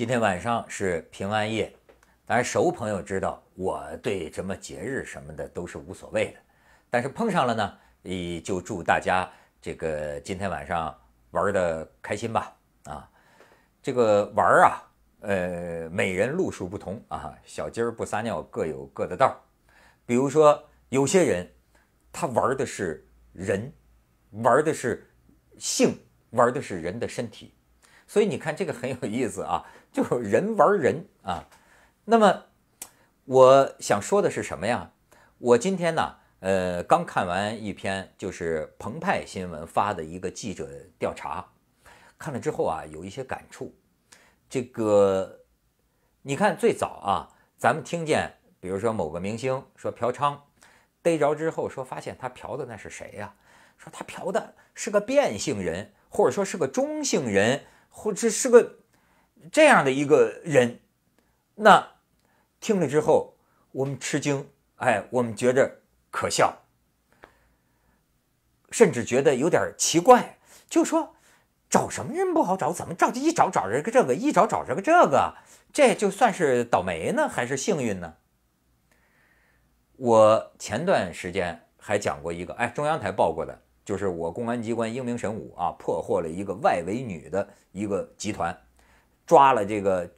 今天晚上是平安夜，当然熟朋友知道我对什么节日什么的都是无所谓的，但是碰上了呢，也就祝大家这个今天晚上玩的开心吧。啊，这个玩啊，呃，每人路数不同啊，小鸡儿不撒尿各有各的道儿。比如说有些人他玩的是人，玩的是性，玩的是人的身体，所以你看这个很有意思啊。就是人玩人啊，那么我想说的是什么呀？我今天呢，呃，刚看完一篇就是澎湃新闻发的一个记者调查，看了之后啊，有一些感触。这个你看，最早啊，咱们听见，比如说某个明星说嫖娼，逮着之后说发现他嫖的那是谁呀？说他嫖的是个变性人，或者说是个中性人，或者是个。这样的一个人，那听了之后，我们吃惊，哎，我们觉着可笑，甚至觉得有点奇怪。就说找什么人不好找，怎么着急一找找着个这个，一找找着个这个，这就算是倒霉呢，还是幸运呢？我前段时间还讲过一个，哎，中央台报过的，就是我公安机关英明神武啊，破获了一个外围女的一个集团。抓了这个，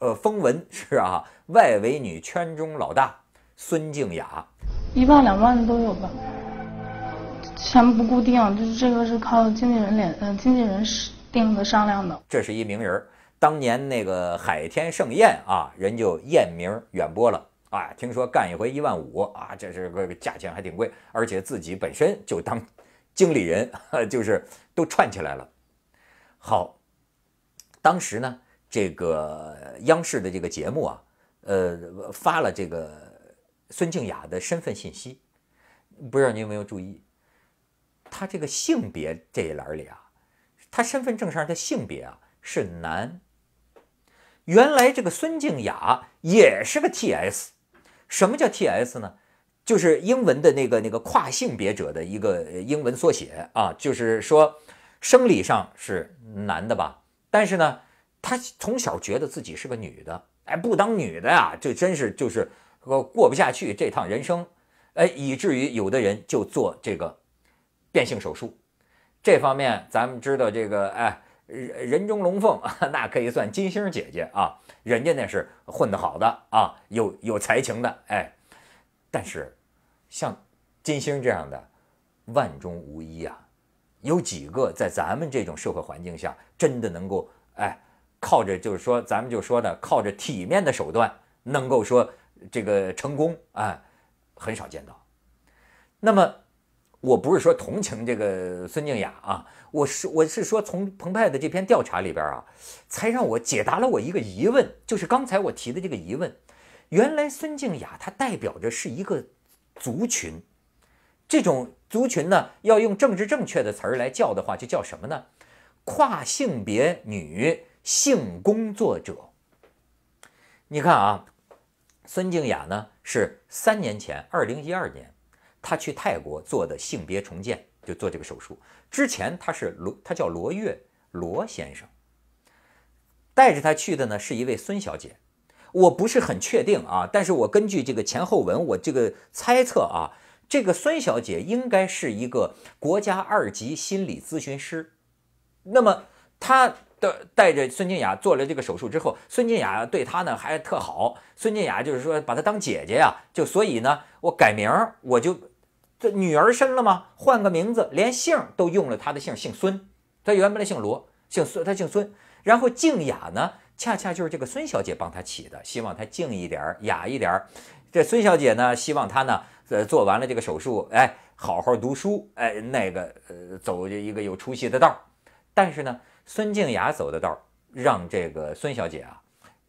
呃，风闻 是啊，外围女圈中老大孙静雅，一万两万的都有吧，钱不固定，就是这个是靠经纪人联，呃，经纪人定的商量的。这是一名人，当年那个海天盛宴啊，人就艳名远播了啊，听说干一回一万五啊，这是个价钱还挺贵，而且自己本身就当经理人，就是都串起来了。好，当时呢。这个央视的这个节目啊，呃，发了这个孙静雅的身份信息，不知道你有没有注意，她这个性别这一栏里啊，她身份证上的性别啊是男。原来这个孙静雅也是个 T.S，什么叫 T.S 呢？就是英文的那个那个跨性别者的一个英文缩写啊，就是说生理上是男的吧，但是呢。他从小觉得自己是个女的，哎，不当女的呀，这真是就是过过不下去这趟人生，哎，以至于有的人就做这个变性手术。这方面咱们知道，这个哎，人中龙凤，那可以算金星姐姐啊，人家那是混得好的啊，有有才情的，哎，但是像金星这样的万中无一啊，有几个在咱们这种社会环境下真的能够哎。靠着就是说，咱们就说呢，靠着体面的手段能够说这个成功啊，很少见到。那么，我不是说同情这个孙静雅啊，我是我是说从澎湃的这篇调查里边啊，才让我解答了我一个疑问，就是刚才我提的这个疑问，原来孙静雅她代表着是一个族群，这种族群呢，要用政治正确的词儿来叫的话，就叫什么呢？跨性别女。性工作者，你看啊，孙静雅呢是三年前，二零一二年，她去泰国做的性别重建，就做这个手术。之前她是罗，她叫罗月罗先生，带着她去的呢是一位孙小姐，我不是很确定啊，但是我根据这个前后文，我这个猜测啊，这个孙小姐应该是一个国家二级心理咨询师，那么她。带着孙静雅做了这个手术之后，孙静雅对她呢还特好。孙静雅就是说把她当姐姐呀，就所以呢，我改名我就这女儿生了吗？换个名字，连姓都用了她的姓，姓孙。她原本的姓罗，姓孙，她姓孙。然后静雅呢，恰恰就是这个孙小姐帮她起的，希望她静一点，雅一点。这孙小姐呢，希望她呢，呃，做完了这个手术，哎，好好读书，哎，那个呃，走一个有出息的道。但是呢。孙静雅走的道让这个孙小姐啊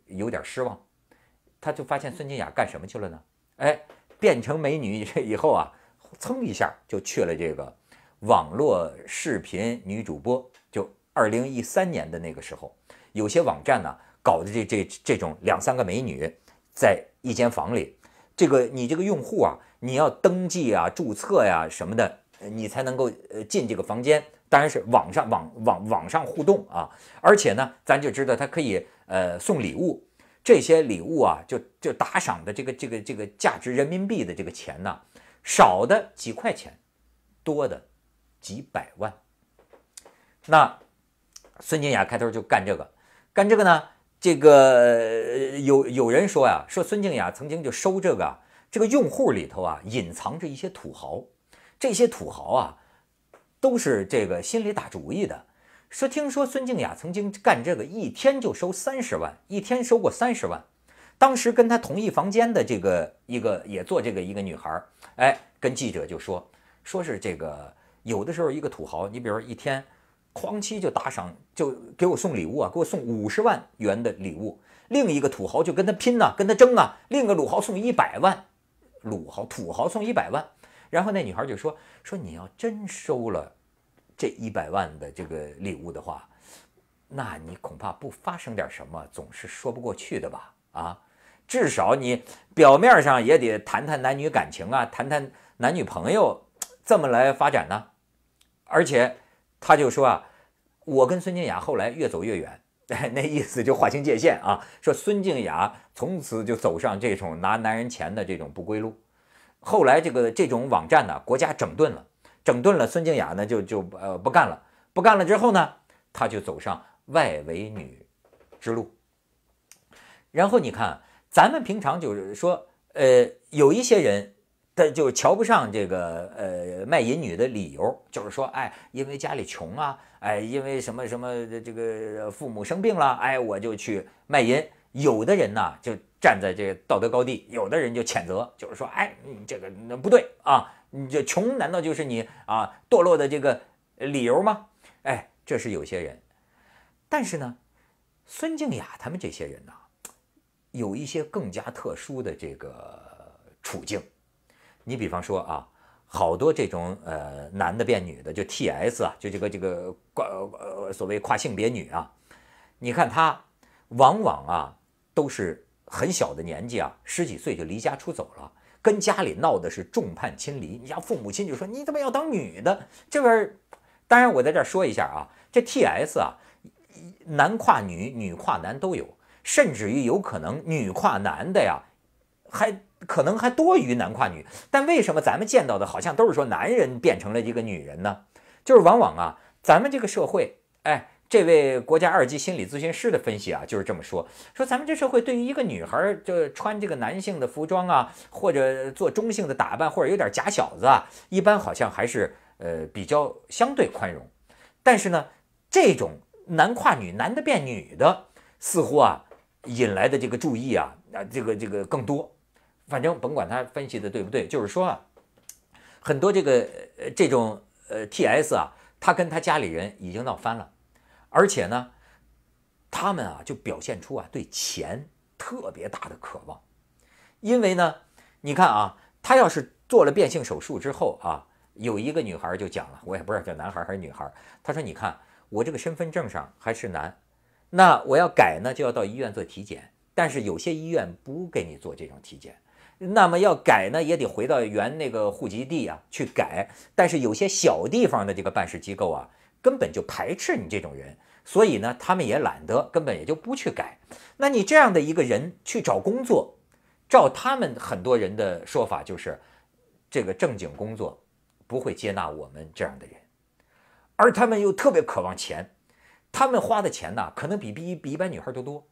有点失望，她就发现孙静雅干什么去了呢？哎，变成美女以后啊，噌一下就去了这个网络视频女主播。就二零一三年的那个时候，有些网站呢搞的这这这种两三个美女在一间房里，这个你这个用户啊，你要登记啊、注册呀什么的，你才能够呃进这个房间。当然是网上网网网上互动啊，而且呢，咱就知道他可以呃送礼物，这些礼物啊，就就打赏的这个这个这个价值人民币的这个钱呢，少的几块钱，多的几百万。那孙静雅开头就干这个，干这个呢，这个有有人说呀，说孙静雅曾经就收这个这个用户里头啊，隐藏着一些土豪，这些土豪啊。都是这个心里打主意的，说听说孙静雅曾经干这个，一天就收三十万，一天收过三十万。当时跟他同一房间的这个一个也做这个一个女孩，哎，跟记者就说，说是这个有的时候一个土豪，你比如一天，哐期就打赏，就给我送礼物啊，给我送五十万元的礼物。另一个土豪就跟他拼呐，跟他争啊，另一个土豪送一百万，土豪土豪送一百万。然后那女孩就说：“说你要真收了这一百万的这个礼物的话，那你恐怕不发生点什么，总是说不过去的吧？啊，至少你表面上也得谈谈男女感情啊，谈谈男女朋友，这么来发展呢？而且他就说啊，我跟孙静雅后来越走越远，那意思就划清界限啊，说孙静雅从此就走上这种拿男人钱的这种不归路。”后来这个这种网站呢，国家整顿了，整顿了，孙静雅呢就就呃不干了，不干了之后呢，她就走上外围女之路。然后你看，咱们平常就是说，呃，有一些人，他就瞧不上这个呃卖淫女的理由，就是说，哎，因为家里穷啊，哎，因为什么什么这个父母生病了，哎，我就去卖淫。有的人呢就。站在这个道德高地，有的人就谴责，就是说，哎，你这个那不对啊，你这穷难道就是你啊堕落的这个理由吗？哎，这是有些人，但是呢，孙静雅他们这些人呢，有一些更加特殊的这个处境。你比方说啊，好多这种呃男的变女的，就 T S 啊，就这个这个跨呃所谓跨性别女啊，你看她往往啊都是。很小的年纪啊，十几岁就离家出走了，跟家里闹的是众叛亲离。你家父母亲就说：“你怎么要当女的？”这边，当然我在这儿说一下啊，这 T S 啊，男跨女、女跨男都有，甚至于有可能女跨男的呀，还可能还多于男跨女。但为什么咱们见到的好像都是说男人变成了一个女人呢？就是往往啊，咱们这个社会，哎。这位国家二级心理咨询师的分析啊，就是这么说：说咱们这社会对于一个女孩，就穿这个男性的服装啊，或者做中性的打扮，或者有点假小子啊，一般好像还是呃比较相对宽容。但是呢，这种男跨女、男的变女的，似乎啊引来的这个注意啊，啊这个这个更多。反正甭管他分析的对不对，就是说啊，很多这个呃这种呃 T S 啊，他跟他家里人已经闹翻了。而且呢，他们啊就表现出啊对钱特别大的渴望，因为呢，你看啊，他要是做了变性手术之后啊，有一个女孩就讲了，我也不知道叫男孩还是女孩，她说：“你看我这个身份证上还是男，那我要改呢就要到医院做体检，但是有些医院不给你做这种体检，那么要改呢也得回到原那个户籍地啊去改，但是有些小地方的这个办事机构啊。”根本就排斥你这种人，所以呢，他们也懒得，根本也就不去改。那你这样的一个人去找工作，照他们很多人的说法，就是这个正经工作不会接纳我们这样的人，而他们又特别渴望钱，他们花的钱呢，可能比比比一般女孩都多，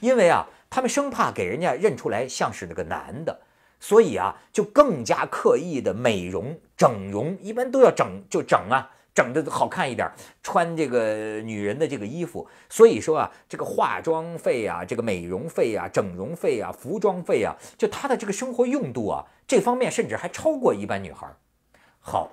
因为啊，他们生怕给人家认出来像是那个男的，所以啊，就更加刻意的美容整容，一般都要整就整啊。整的好看一点，穿这个女人的这个衣服，所以说啊，这个化妆费啊，这个美容费啊，整容费啊，服装费啊，就她的这个生活用度啊，这方面甚至还超过一般女孩。好，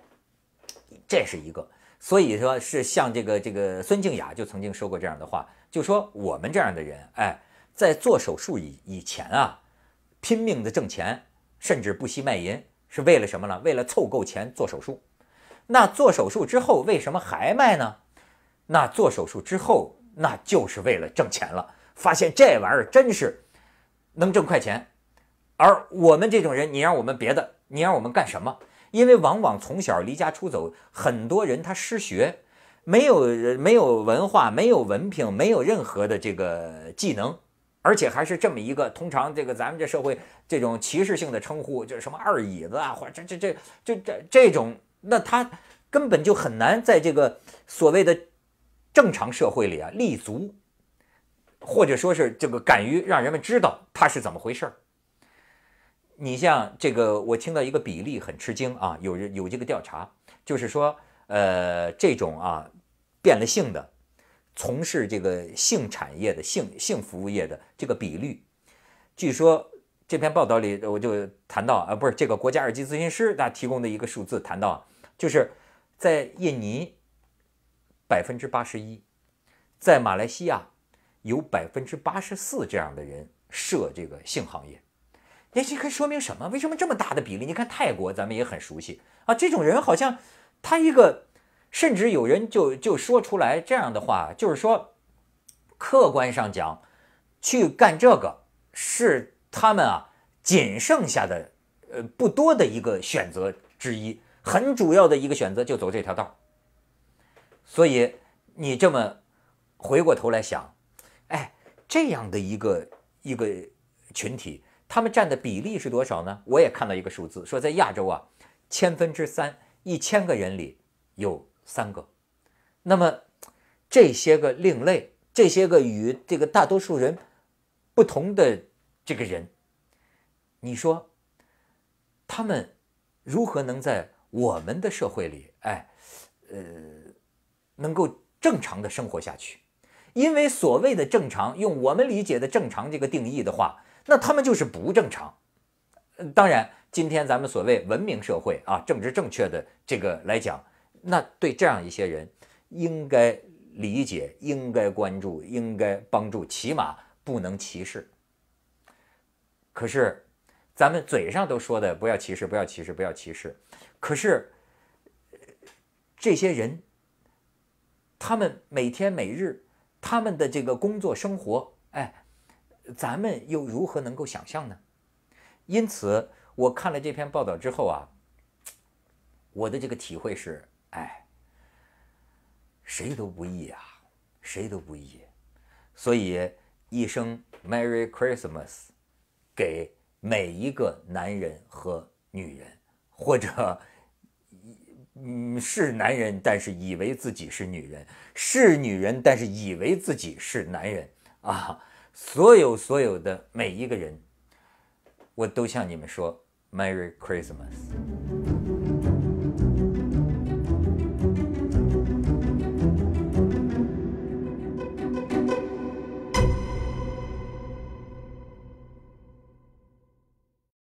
这是一个，所以说是像这个这个孙静雅就曾经说过这样的话，就说我们这样的人，哎，在做手术以以前啊，拼命的挣钱，甚至不惜卖淫，是为了什么呢？为了凑够钱做手术。那做手术之后为什么还卖呢？那做手术之后，那就是为了挣钱了。发现这玩意儿真是能挣快钱，而我们这种人，你让我们别的，你让我们干什么？因为往往从小离家出走，很多人他失学，没有没有文化，没有文凭，没有任何的这个技能，而且还是这么一个通常这个咱们这社会这种歧视性的称呼，就是什么二椅子啊，或者这这这这这这种，那他根本就很难在这个所谓的正常社会里啊立足，或者说是这个敢于让人们知道他是怎么回事儿。你像这个，我听到一个比例很吃惊啊，有人有这个调查，就是说，呃，这种啊变了性的，从事这个性产业的性性服务业的这个比率，据说这篇报道里我就谈到啊，不是这个国家二级咨询师他提供的一个数字，谈到就是在印尼百分之八十一，在马来西亚有百分之八十四这样的人涉这个性行业。那这可以说明什么？为什么这么大的比例？你看泰国，咱们也很熟悉啊。这种人好像他一个，甚至有人就就说出来这样的话，就是说，客观上讲，去干这个是他们啊仅剩下的呃不多的一个选择之一，很主要的一个选择就走这条道。所以你这么回过头来想，哎，这样的一个一个群体。他们占的比例是多少呢？我也看到一个数字，说在亚洲啊，千分之三，一千个人里有三个。那么这些个另类，这些个与这个大多数人不同的这个人，你说他们如何能在我们的社会里，哎，呃，能够正常的生活下去？因为所谓的正常，用我们理解的正常这个定义的话。那他们就是不正常。当然，今天咱们所谓文明社会啊，政治正确的这个来讲，那对这样一些人，应该理解，应该关注，应该帮助，起码不能歧视。可是，咱们嘴上都说的不要歧视，不要歧视，不要歧视。可是，这些人，他们每天每日，他们的这个工作生活，哎。咱们又如何能够想象呢？因此，我看了这篇报道之后啊，我的这个体会是：哎，谁都不易啊，谁都不易。所以，一声 Merry Christmas 给每一个男人和女人，或者嗯是男人但是以为自己是女人，是女人但是以为自己是男人啊。所有所有的每一个人，我都向你们说 Merry Christmas。